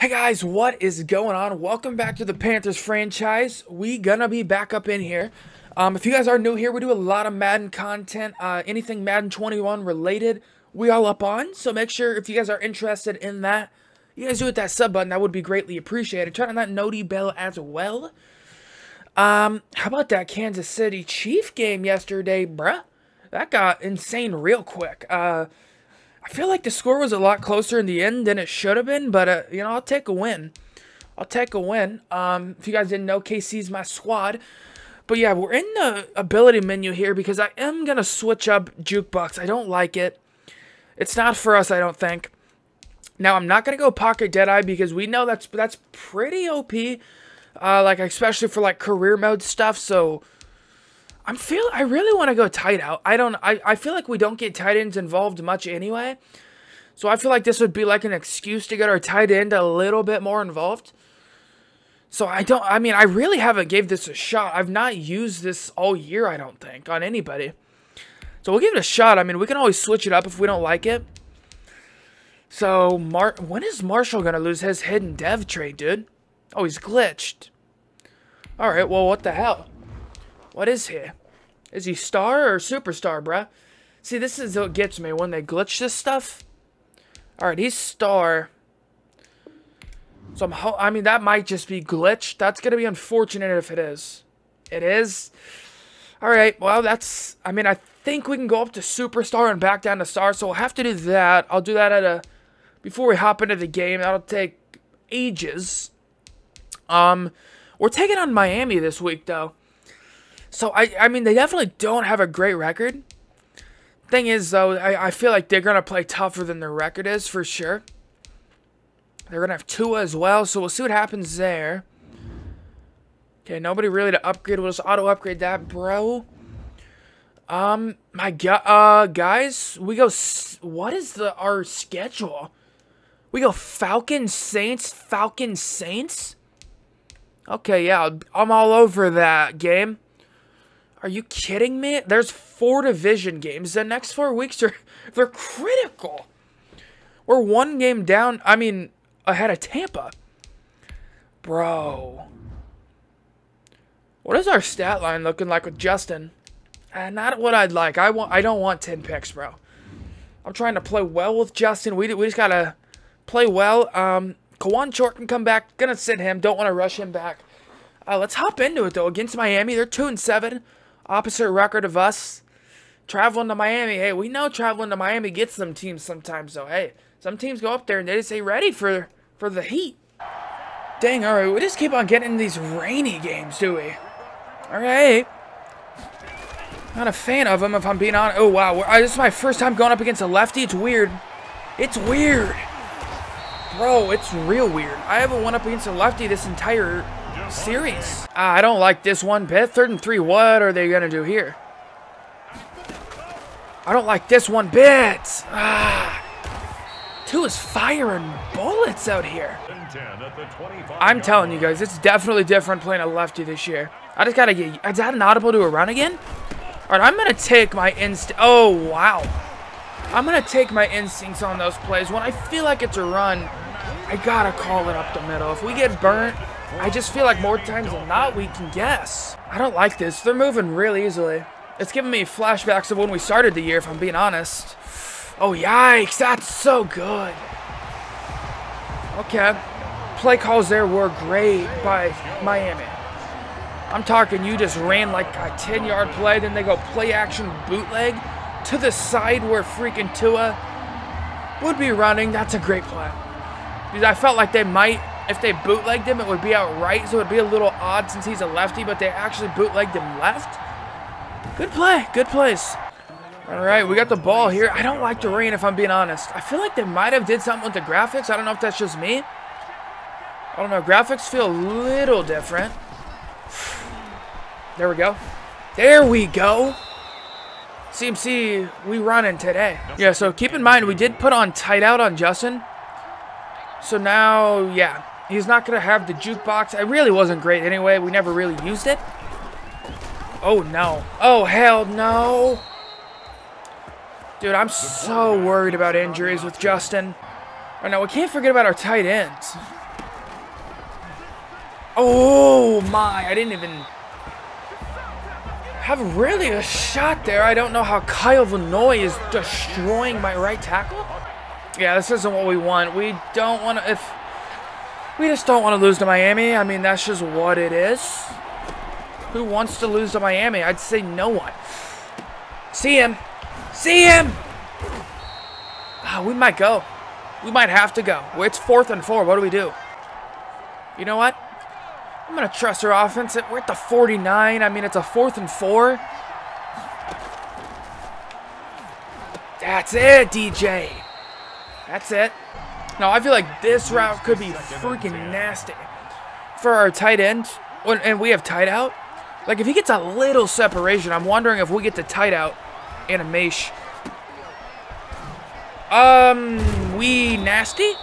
Hey guys, what is going on? Welcome back to the Panthers franchise. We gonna be back up in here. Um, if you guys are new here, we do a lot of Madden content, uh, anything Madden 21 related, we all up on. So make sure if you guys are interested in that, you guys do hit that sub button. That would be greatly appreciated. Turn on that noti bell as well. Um, how about that Kansas City Chief game yesterday, bruh? That got insane real quick. Uh, I feel like the score was a lot closer in the end than it should have been, but, uh, you know, I'll take a win. I'll take a win. Um, if you guys didn't know, KC's my squad. But yeah, we're in the ability menu here because I am going to switch up Jukebox. I don't like it. It's not for us, I don't think. Now, I'm not going to go Pocket Deadeye because we know that's that's pretty OP. Uh, like, especially for, like, career mode stuff. So, I'm feel I really want to go tight out. I don't I, I feel like we don't get tight ends involved much anyway. So I feel like this would be like an excuse to get our tight end a little bit more involved. So I don't I mean I really haven't gave this a shot. I've not used this all year, I don't think, on anybody. So we'll give it a shot. I mean, we can always switch it up if we don't like it. So Mar when is Marshall gonna lose his hidden dev trade, dude? Oh, he's glitched. Alright, well what the hell? What is he? Is he star or superstar, bruh? See, this is what gets me when they glitch this stuff. Alright, he's star. So I'm I mean, that might just be glitched. That's going to be unfortunate if it is. It is. Alright, well, that's... I mean, I think we can go up to superstar and back down to star, so we'll have to do that. I'll do that at a... Before we hop into the game, that'll take ages. Um, we're taking on Miami this week, though. So, I, I mean, they definitely don't have a great record. Thing is, though, I, I feel like they're to play tougher than their record is, for sure. They're to have Tua as well, so we'll see what happens there. Okay, nobody really to upgrade. We'll just auto-upgrade that, bro. Um, my god, uh, guys, we go, what is the, our schedule? We go Falcon Saints, Falcon Saints? Okay, yeah, I'm all over that game. Are you kidding me? There's four division games. The next four weeks are they're critical. We're one game down. I mean, ahead of Tampa. Bro. What is our stat line looking like with Justin? Uh, not what I'd like. I want. I don't want 10 picks, bro. I'm trying to play well with Justin. We, we just got to play well. Um, Kawann Short can come back. Gonna sit him. Don't want to rush him back. Uh, let's hop into it, though. Against Miami, they're 2 and 7 opposite record of us. Traveling to Miami, hey, we know traveling to Miami gets some teams sometimes, so hey, some teams go up there and they just say ready for for the heat. Dang, all right, we just keep on getting these rainy games, do we? All right. Not a fan of them, if I'm being honest. Oh, wow. Uh, this is my first time going up against a lefty. It's weird. It's weird. Bro, it's real weird. I haven't went up against a lefty this entire series. Uh, I don't like this one bit. Third and three, what are they going to do here? I don't like this one bit. Ah. Tua is firing bullets out here. I'm telling you guys, it's definitely different playing a lefty this year. I just got to get... Is that an audible to a run again? All right, I'm going to take my instinct... Oh, wow. I'm going to take my instincts on those plays. When I feel like it's a run, I got to call it up the middle. If we get burnt, I just feel like more times than not we can guess. I don't like this. They're moving really easily. It's giving me flashbacks of when we started the year, if I'm being honest. Oh, yikes. That's so good. Okay. Play calls there were great by Miami. I'm talking you just ran like a 10-yard play, then they go play action bootleg to the side where freaking Tua would be running. That's a great play. Because I felt like they might if they bootlegged him, it would be out right, so it would be a little odd since he's a lefty, but they actually bootlegged him left. Good play. Good plays. All right, we got the ball here. I don't like the rain, if I'm being honest. I feel like they might have did something with the graphics. I don't know if that's just me. I don't know. Graphics feel a little different. There we go. There we go. CMC, we running today. Yeah, so keep in mind, we did put on tight out on Justin. So now, yeah, He's not going to have the jukebox. It really wasn't great anyway. We never really used it. Oh, no. Oh, hell no. Dude, I'm so worried about injuries with Justin. Oh, no, we can't forget about our tight ends. Oh my, I didn't even have really a shot there. I don't know how Kyle Van Noy is destroying my right tackle. Yeah, this isn't what we want. We don't want to, if, we just don't want to lose to Miami. I mean, that's just what it is. Who wants to lose to Miami? I'd say no one. See him. See him! Oh, we might go. We might have to go. It's fourth and four. What do we do? You know what? I'm going to trust our offense. We're at the 49. I mean, it's a fourth and four. That's it, DJ. That's it. Now, I feel like this route could be freaking nasty for our tight end. And we have tight out. Like, if he gets a little separation, I'm wondering if we get the tight out animation. Um, we nasty?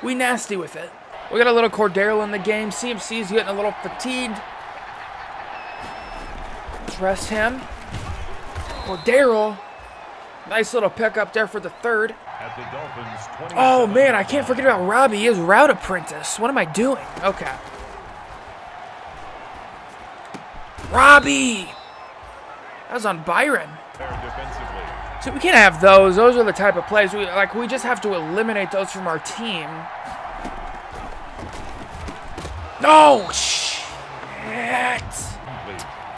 We nasty with it. We got a little Cordero in the game. CMC's getting a little fatigued. Rest him. Cordero. Nice little pickup there for the third. The oh, man, I can't forget about Robbie. He is route apprentice. What am I doing? Okay. Robbie! That was on Byron. So we can't have those. Those are the type of plays we like. We just have to eliminate those from our team. No oh, shit,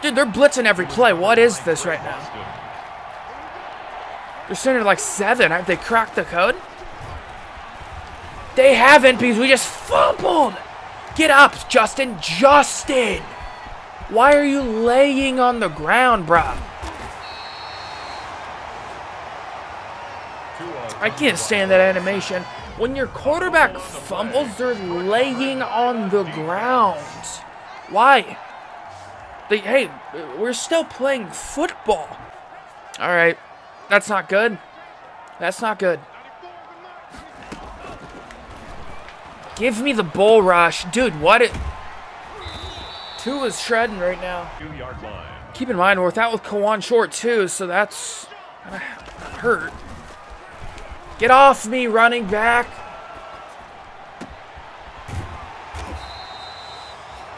dude. They're blitzing every play. What is this right now? They're sitting at like seven. Have they cracked the code? They haven't because we just fumbled. Get up, Justin. Justin. Why are you laying on the ground, bruh? I can't stand that animation. When your quarterback fumbles, they're laying on the ground. Why? They, hey, we're still playing football. All right. That's not good. That's not good. Give me the bull rush. Dude, what it... Tua is shredding right now. Keep in mind, we're without with Kawann Short, too, so that's... hurt. Get off me, running back.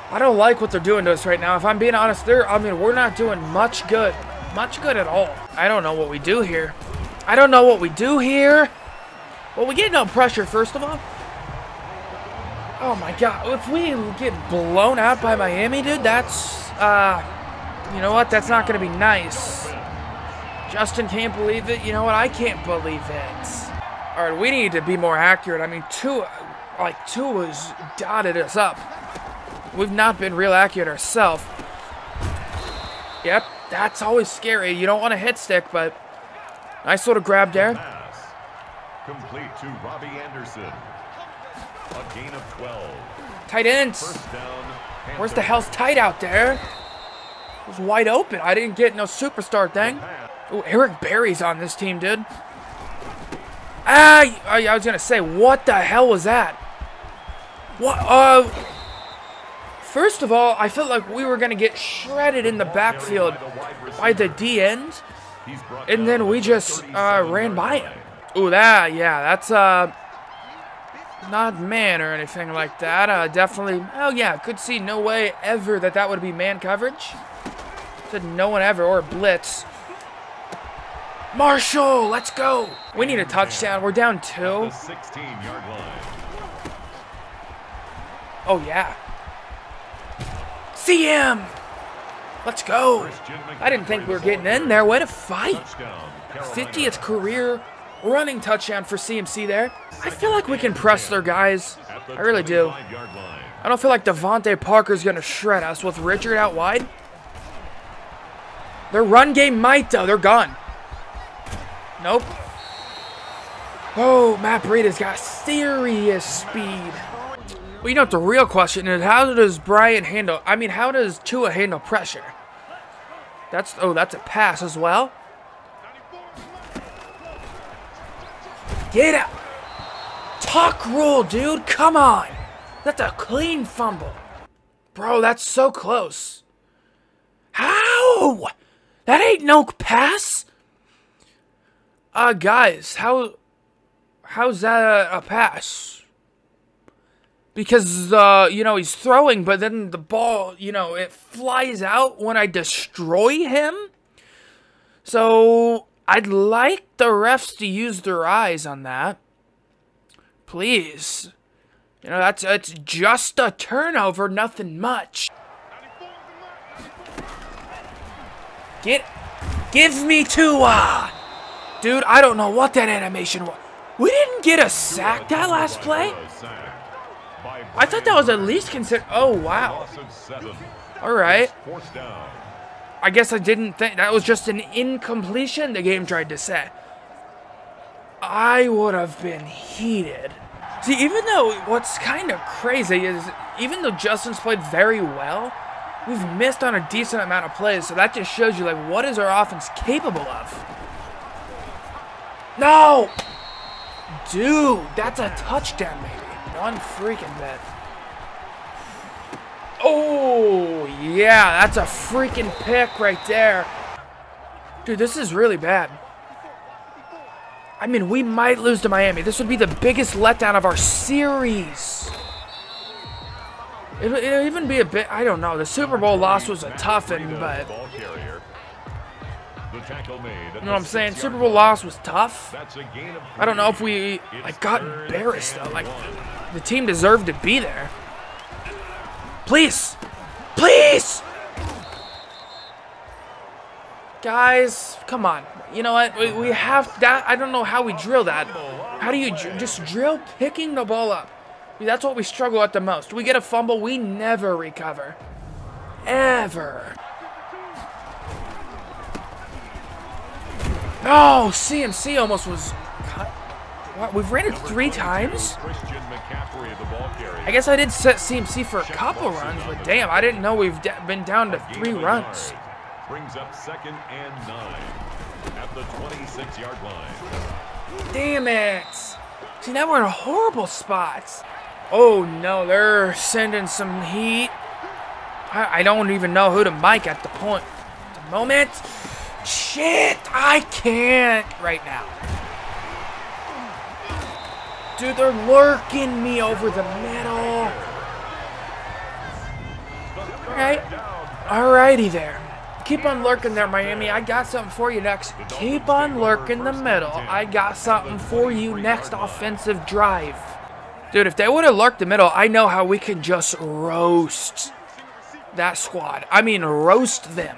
I don't like what they're doing to us right now. If I'm being honest, they're, I mean, we're not doing much good. Much good at all. I don't know what we do here. I don't know what we do here. Well, we get no pressure, first of all. Oh my god. If we get blown out by Miami, dude, that's, uh, you know what? That's not going to be nice. Justin can't believe it. You know what? I can't believe it. All right, we need to be more accurate. I mean, Tua, like Tua has dotted us up. We've not been real accurate ourselves. Yep, that's always scary. You don't want to hit stick, but nice little grab there. Complete to Robbie Anderson. A gain of 12. Tight ends. Down, Where's the hell's tight out there? It was wide open. I didn't get no superstar thing. Oh, Eric Berry's on this team, dude. Ah, I was gonna say, what the hell was that? What? Uh. First of all, I felt like we were gonna get shredded in the backfield by the D end, and then we just uh, ran by him. Ooh, that yeah, that's uh not man or anything like that. Uh, definitely. Oh yeah, could see no way ever that that would be man coverage. Said no one ever or blitz. Marshall, let's go. We need a touchdown. We're down two. Oh, yeah. See him. Let's go. I didn't think we were getting in there. Way to fight. 50th career running touchdown for CMC there. I feel like we can press their guys. I really do. I don't feel like DeVante Parker's going to shred us with Richard out wide. Their run game might, though. They're gone. Nope. Oh, Matt Breida's got serious speed. Well, you know the real question is, how does Brian handle, I mean, how does Tua handle pressure? That's, oh, that's a pass as well. Get out. Tuck rule, dude. Come on. That's a clean fumble. Bro, that's so close. How? That ain't no pass. Uh, guys, how, how's that a, a pass? Because uh, you know he's throwing, but then the ball, you know, it flies out when I destroy him. So I'd like the refs to use their eyes on that, please. You know that's it's just a turnover, nothing much. Get, give me Tua, dude. I don't know what that animation was. We didn't get a sack that last play. I thought that was at least considered. Oh, wow. All right. I guess I didn't think that was just an incompletion, the game tried to say. I would have been heated. See, even though what's kind of crazy is, even though Justin's played very well, we've missed on a decent amount of plays, so that just shows you, like, what is our offense capable of? No! Dude, that's a touchdown, maybe. One freaking bit. Oh, yeah, that's a freaking pick right there. Dude, this is really bad. I mean, we might lose to Miami. This would be the biggest letdown of our series. It'll, it'll even be a bit, I don't know. The Super Bowl loss was a tough one, but... You know what I'm saying? Super Bowl loss was tough. I don't know if we like got embarrassed though. Like the team deserved to be there. Please, please, guys, come on. You know what? We, we have that. I don't know how we drill that. How do you dr just drill picking the ball up? That's what we struggle at the most. We get a fumble, we never recover. Ever. Oh, no, CMC almost was cut. What, we've ran it three times? I guess I did set CMC for a couple runs, but damn, I didn't know we've been down to three runs. Brings up second and nine at the 26-yard line. Damn it! See, now we're in a horrible spot. Oh no, they're sending some heat. I, I don't even know who to mic at the point. At the moment. Shit, I can't right now. Dude, they're lurking me over the middle. Alright. Alrighty there. Keep on lurking there, Miami. I got something for you next. Keep on lurking the middle. I got something for you next offensive drive. Dude, if they would have lurked the middle, I know how we can just roast that squad. I mean, roast them.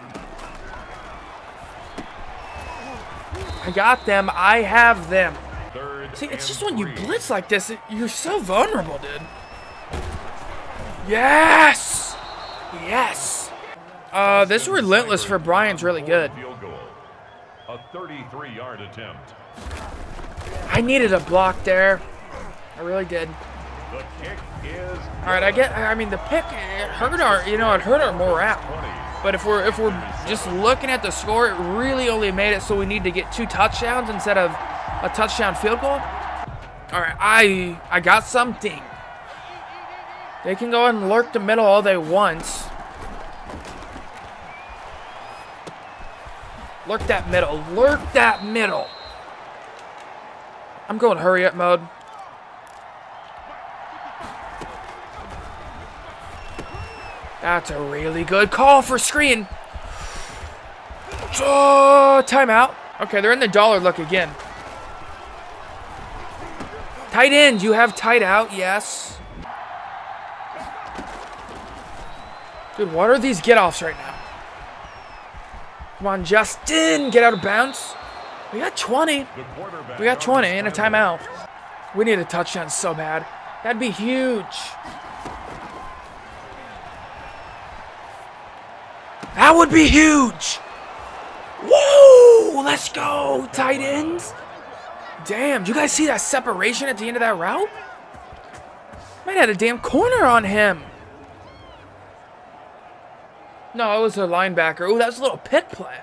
I got them. I have them. See, it's just when you blitz like this, you're so vulnerable, dude. Yes! Yes! Uh, this relentless for Brian's really good. A 33-yard attempt. I needed a block there. I really did. All right, I get. I mean, the pick it hurt our. You know, it hurt our morale. But if we're if we're just looking at the score, it really only made it so we need to get two touchdowns instead of a touchdown field goal. All right, I I got something. They can go and lurk the middle all they want. Lurk that middle. Lurk that middle. I'm going hurry up mode. That's a really good call for screen. Oh, timeout. Okay, they're in the dollar look again. Tight end, you have tight out, yes. Dude, what are these get-offs right now? Come on, Justin, get out of bounds. We got 20. We got 20 in a timeout. We need a touchdown so bad. That'd be huge. That would be huge. Whoa! Let's go, tight ends. Damn, do you guys see that separation at the end of that route? Might have a damn corner on him. No, it was a linebacker. Oh, that was a little pit play.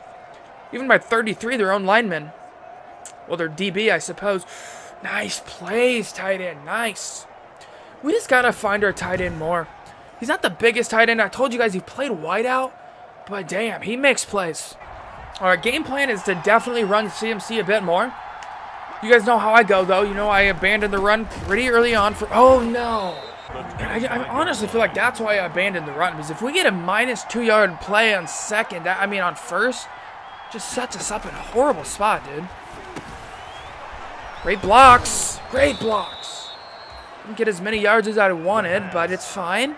Even by 33, their own linemen. Well, they're DB, I suppose. Nice plays, tight end. Nice. We just got to find our tight end more. He's not the biggest tight end. I told you guys he played wideout. But damn, he makes plays. Our game plan is to definitely run CMC a bit more. You guys know how I go, though. You know I abandoned the run pretty early on for... Oh, no. I, I honestly feel like that's why I abandoned the run. Because if we get a minus two yard play on second, that, I mean on first, just sets us up in a horrible spot, dude. Great blocks. Great blocks. Didn't get as many yards as I wanted, but it's fine.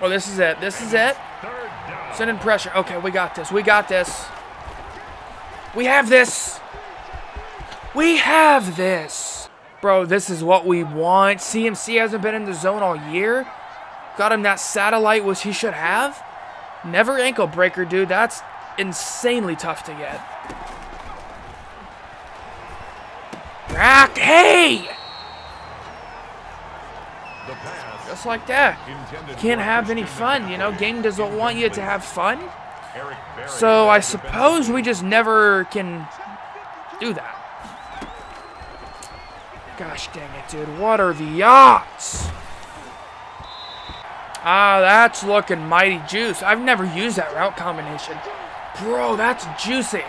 Oh, this is it. This is it. Sending pressure. Okay, we got this. We got this. We have this. We have this. Bro, this is what we want. CMC hasn't been in the zone all year. Got him that satellite, which he should have. Never ankle breaker, dude. That's insanely tough to get. Rack, hey! Just like that. You can't have any fun, you know? Game doesn't want you to have fun. So I suppose we just never can do that. Gosh dang it, dude. What are the odds? Ah, that's looking mighty juice. I've never used that route combination. Bro, that's juicy.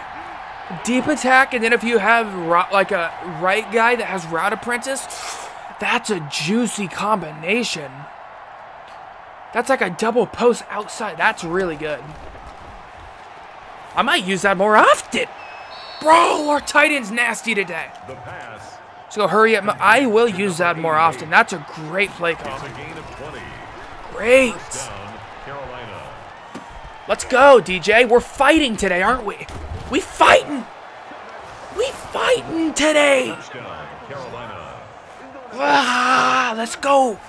Deep attack, and then if you have like a right guy that has route apprentice, that's a juicy combination. That's like a double post outside. That's really good. I might use that more often. Bro, our tight end's nasty today. Let's hurry up. I will use that more often. That's a great play call. Great. Let's go, DJ. We're fighting today, aren't we? We fighting. We fighting today. Ah, let's go.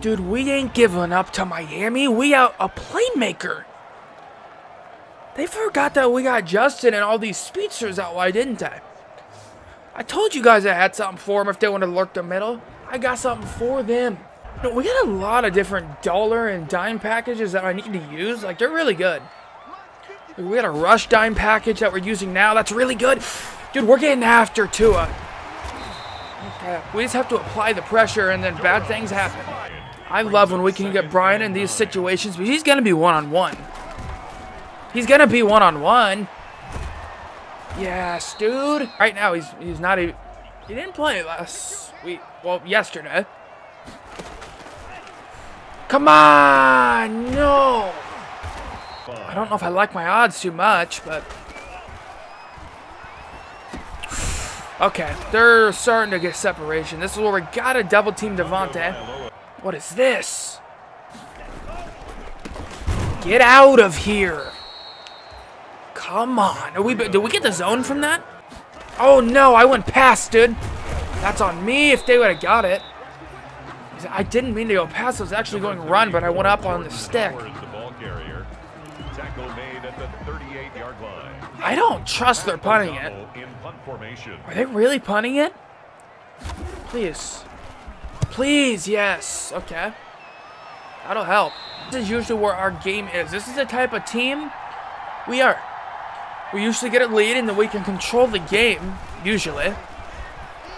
Dude, we ain't giving up to Miami. We out a playmaker. They forgot that we got Justin and all these speedsters out wide, didn't they? I told you guys I had something for them if they want to lurk the middle. I got something for them. we got a lot of different dollar and dime packages that I need to use. Like, they're really good. We got a rush dime package that we're using now. That's really good. Dude, we're getting after Tua. We just have to apply the pressure and then bad things happen. I love when we can get Brian in these situations, but he's going to be one-on-one. -on -one. He's going to be one-on-one. -on -one. Yes, dude. Right now, he's he's not even... He didn't play last week. Well, yesterday. Come on! No! I don't know if I like my odds too much, but... Okay, they're starting to get separation. This is where we gotta double team DeVante. What is this? Get out of here! Come on. Are we, did we get the zone from that? Oh no, I went past, dude. That's on me if they would have got it. I didn't mean to go past. I was actually going to run, but I went up on the stick. I don't trust they're punting it. Are they really punting it? Please. Please, yes. Okay. That'll help. This is usually where our game is. This is the type of team we are. We usually get a lead and then we can control the game. Usually.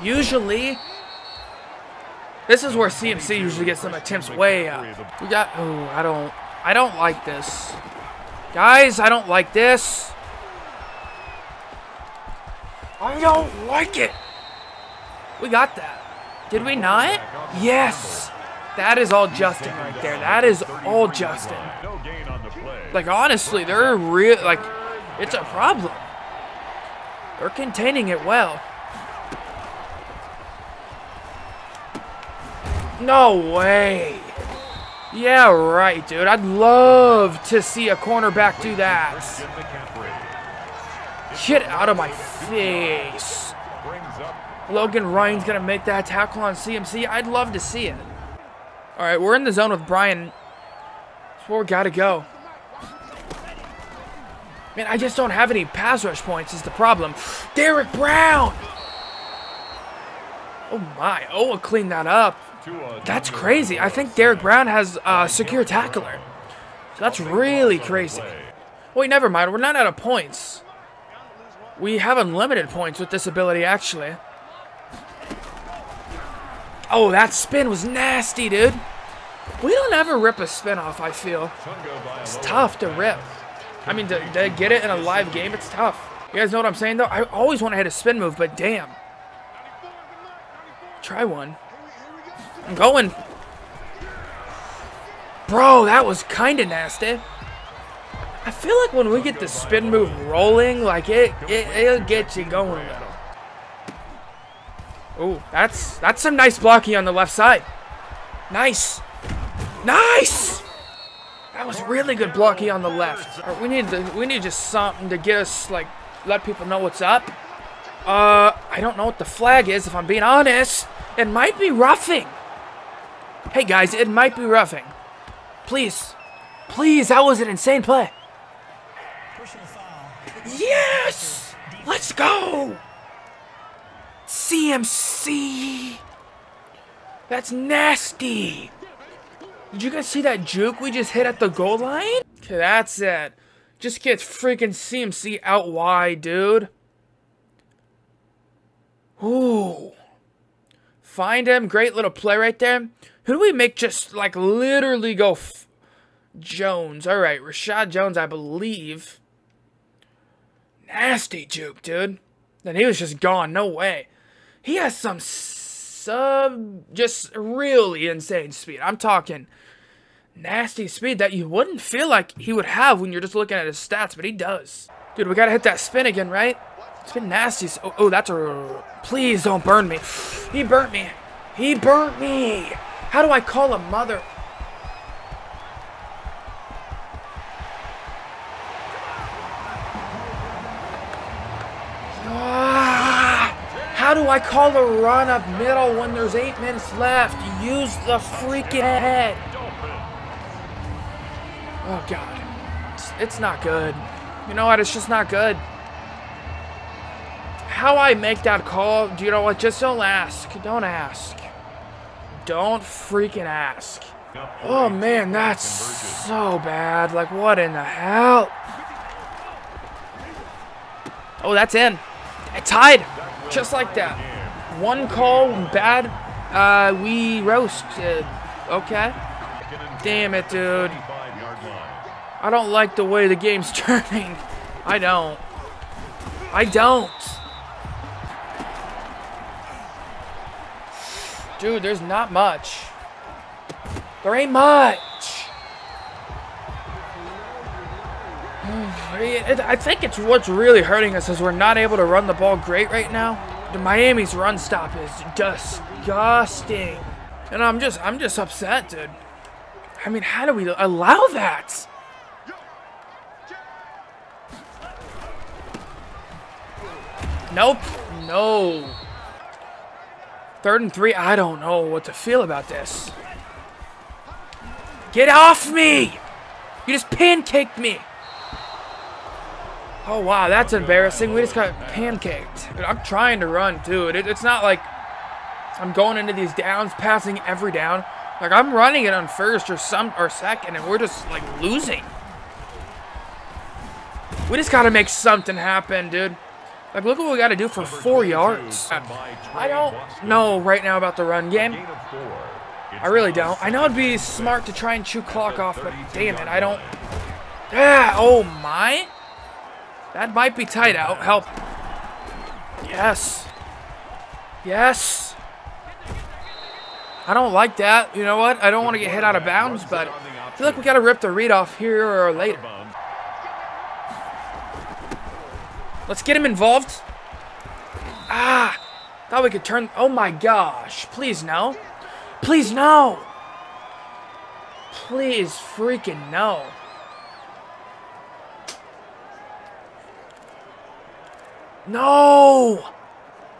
Usually. This is where CMC usually gets some attempts way up. We got... Oh, I don't... I don't like this. Guys, I don't like this. I don't like it. We got that. Did we not? Yes. That is all Justin right there. That is all Justin. Like, honestly, they're real... Like, it's a problem. They're containing it well. No way. Yeah, right, dude. I'd love to see a cornerback do that. Get out of my face. Logan Ryan's going to make that tackle on CMC. I'd love to see it. All right, we're in the zone with Brian. That's where we got to go. Man, I just don't have any pass rush points is the problem. Derrick Brown! Oh my, Owa clean that up. That's crazy. I think Derrick Brown has a secure tackler. So that's really crazy. Wait, never mind. We're not out of points. We have unlimited points with this ability, actually. Oh, that spin was nasty, dude. We don't ever rip a spin off, I feel. It's tough to rip. I mean, to, to get it in a live game, it's tough. You guys know what I'm saying, though? I always want to hit a spin move, but damn. Try one. I'm going. Bro, that was kind of nasty. I feel like when we get the spin move rolling, like it, it it'll get you going little. Oh, that's that's some nice blocking on the left side. Nice, nice. That was really good blocking on the left. Right, we need to, we need just something to get us like let people know what's up. Uh, I don't know what the flag is. If I'm being honest, it might be roughing. Hey guys, it might be roughing. Please, please, that was an insane play. Yes! Let's go! CMC! That's nasty! Did you guys see that juke we just hit at the goal line? Okay, that's it. Just get freaking CMC out wide, dude. Ooh. Find him. Great little play right there. Who do we make just, like, literally go Jones. All right, Reshad Jones, I believe. Nasty juke, dude. Then he was just gone. No way. He has some sub, just really insane speed. I'm talking nasty speed that you wouldn't feel like he would have when you're just looking at his stats, but he does. Dude, we gotta hit that spin again, right? It's been nasty. Oh, oh that's a... Please don't burn me. He burnt me. He burnt me. How do I call a mother... I call a run up middle when there's eight minutes left? Use the freaking head. Oh, God. It's, it's not good. You know what? It's just not good. How I make that call, do you know what? Just don't ask. Don't ask. Don't freaking ask. Oh, man, that's so bad. Like, what in the hell? Oh, that's in. It tied. Just like that. One call, bad, uh, we roasted. Okay. Damn it, dude. I don't like the way the game's turning. I don't. I don't. Dude, there's not much. There ain't much. I think it's what's really hurting us is we're not able to run the ball great right now. The Miami's run stop is disgusting. And I'm just I'm just upset, dude. I mean, how do we allow that? Nope. No. Third and three. I don't know what to feel about this. Get off me! You just pancaked me. Oh, wow, that's embarrassing. We just got pancaked. But I'm trying to run, too. It, it's not like I'm going into these downs, passing every down. Like, I'm running it on first or some or second, and we're just, like, losing. We just got to make something happen, dude. Like, look what we got to do for four yards. I don't know right now about the run game. I really don't. I know it'd be smart to try and chew clock off, but damn it, I don't... Yeah, oh my... That might be tight out. Help. Yes. Yes. I don't like that. You know what? I don't want to get hit out of bounds, but I feel like we got to rip the read off here or later. Let's get him involved. Ah. Thought we could turn... Oh my gosh. Please no. Please no. Please freaking no. No!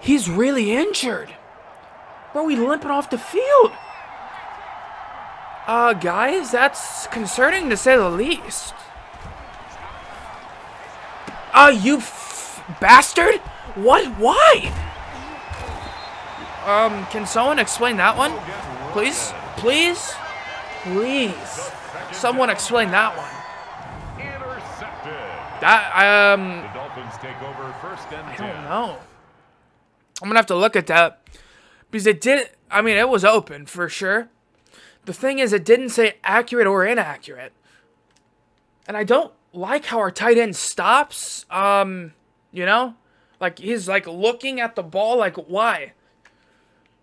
He's really injured. Bro, we limping off the field. Uh, guys, that's concerning to say the least. Uh, you bastard? What? Why? Um, can someone explain that one? Please? Please? Please. Someone explain that one. That, um, first and I don't know. I'm gonna have to look at that because it did. I mean, it was open for sure. The thing is, it didn't say accurate or inaccurate, and I don't like how our tight end stops. Um, you know, like he's like looking at the ball, like why?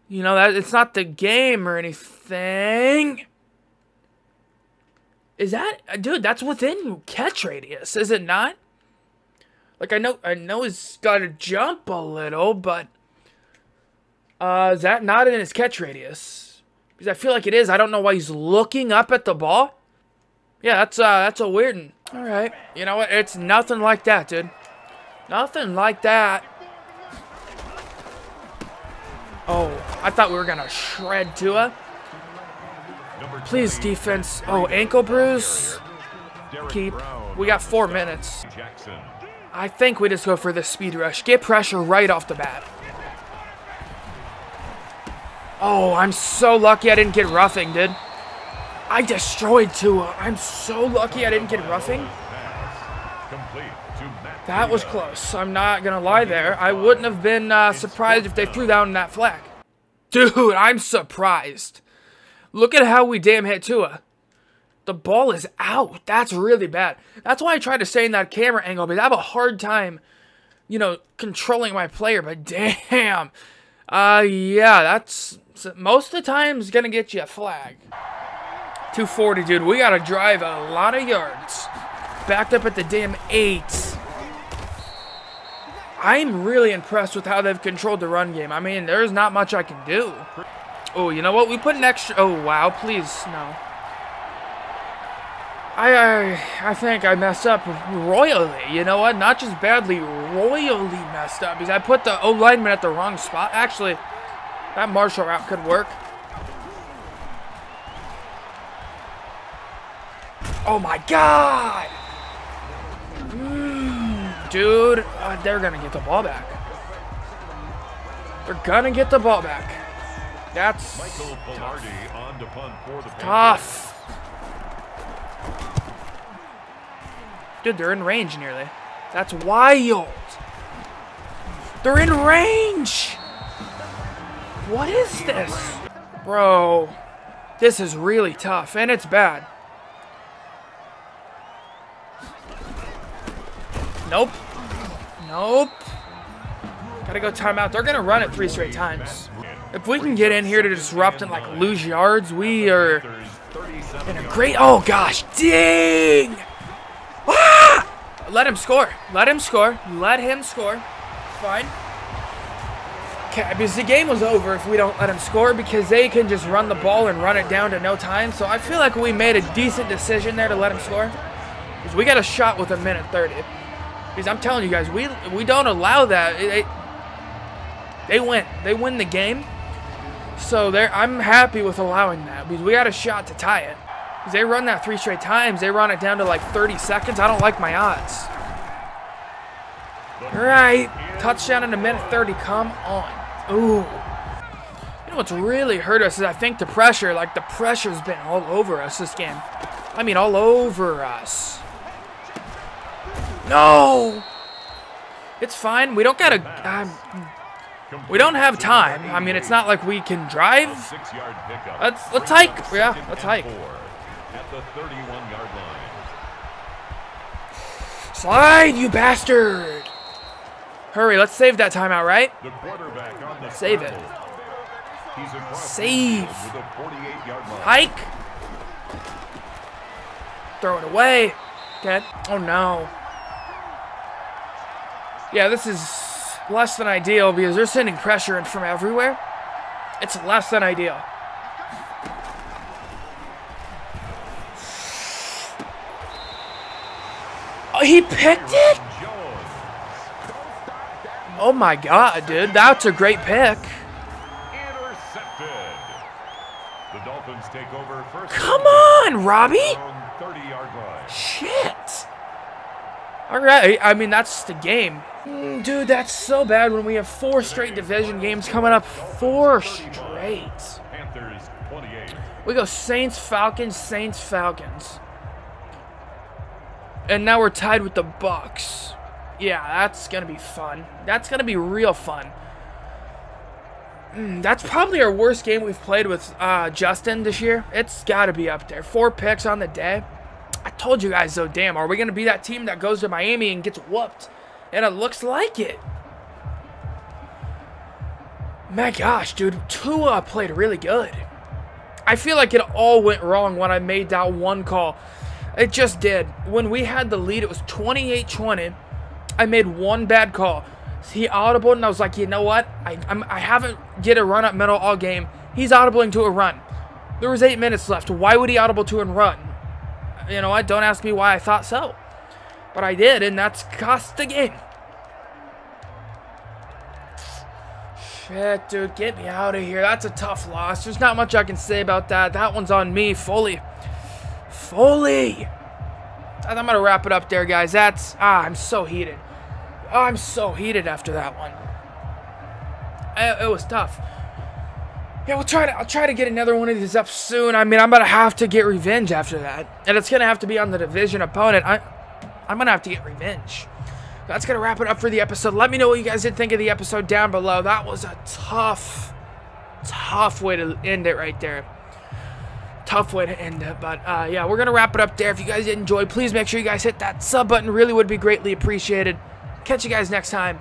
You know, that it's not the game or anything. Is that dude, that's within catch radius, is it not? Like I know I know he's gotta jump a little, but uh is that not in his catch radius? Because I feel like it is. I don't know why he's looking up at the ball. Yeah, that's uh that's a weird one. Alright. You know what? It's nothing like that, dude. Nothing like that. Oh, I thought we were to shred Tua. Please, defense. Oh, ankle bruise. Keep. We got four minutes. I think we just go for the speed rush. Get pressure right off the bat. Oh, I'm so lucky I didn't get roughing, dude. I destroyed Tua. I'm so lucky I didn't get roughing. That was close. I'm not going to lie there. I wouldn't have been uh, surprised if they threw down that flag. Dude, I'm surprised. Look at how we damn hit Tua. The ball is out. That's really bad. That's why I tried to stay in that camera angle because I have a hard time, you know, controlling my player. But damn. Uh, yeah, that's most of the time is going to get you a flag. 240, dude. We got to drive a lot of yards. Backed up at the damn eight. I'm really impressed with how they've controlled the run game. I mean, there's not much I can do. Oh, you know what? We put an extra... Oh, wow. Please, no. I, I, I think I messed up royally. You know what? Not just badly, royally messed up. Because I put the O-lineman at the wrong spot. Actually, that Marshall route could work. Oh, my God! Dude, uh, they're going to get the ball back. They're going to get the ball back. That's Michael tough. tough. Dude, they're in range nearly. That's wild. They're in range. What is this? Bro, this is really tough, and it's bad. Nope. Nope. Gotta go timeout. They're gonna run it three straight times. If we can get in here to disrupt and like lose yards, we are in a great. Oh gosh, ding! Let him score. Let him score. Let him score. Fine. Because the game was over if we don't let him score because they can just run the ball and run it down to no time. So I feel like we made a decent decision there to let him score. Because we got a shot with a minute 30. Because I'm telling you guys, we we don't allow that. They, they win. They win the game. So I'm happy with allowing that because we got a shot to tie it. They run that three straight times. They run it down to like 30 seconds. I don't like my odds. All right. Touchdown in a minute 30. Come on. Ooh. You know what's really hurt us is I think the pressure. Like the pressure's been all over us this game. I mean all over us. No! It's fine. We don't gotta... Um, we don't have time. I mean, it's not like we can drive. Let's let's hike. Yeah, let's hike. Slide, you bastard! Hurry, let's save that timeout, right? Save it. Save. Hike. Throw it away. Okay. Oh no. Yeah, this is less than ideal because they're sending pressure in from everywhere. It's less than ideal. He picked it? Oh my god, dude. That's a great pick. Come on, Robbie. Shit. All right. I mean, that's the game. Mm, dude, that's so bad when we have four straight division games coming up. Four straight. We go Saints, Falcons, Saints, Falcons. And now we're tied with the Bucs. Yeah, that's going to be fun. That's going to be real fun. Mm, that's probably our worst game we've played with uh, Justin this year. It's got to be up there. Four picks on the day. I told you guys, though, damn, are we going to be that team that goes to Miami and gets whooped? And it looks like it. My gosh, dude, Tua played really good. I feel like it all went wrong when I made that one call. It just did. When we had the lead, it was 28-20. I made one bad call. He audible, and I was like, you know what? I I'm, I haven't get a run up middle all game. He's audibling to a run. There was eight minutes left. Why would he audible to a run? You know what? Don't ask me why I thought so. But I did, and that's cost the game. Shit, dude, get me out of here. That's a tough loss. There's not much I can say about that. That one's on me, fully. Fully. I'm going to wrap it up there, guys. That's... Ah, I'm so heated. Oh, I'm so heated after that one. It, it was tough. Yeah, we'll try to. I'll try to get another one of these up soon. I mean, I'm gonna have to get revenge after that, and it's gonna have to be on the division opponent. I, I'm gonna have to get revenge. That's gonna wrap it up for the episode. Let me know what you guys did think of the episode down below. That was a tough, tough way to end it right there. Tough way to end it, but uh, yeah, we're gonna wrap it up there. If you guys did enjoy, please make sure you guys hit that sub button. Really would be greatly appreciated. Catch you guys next time.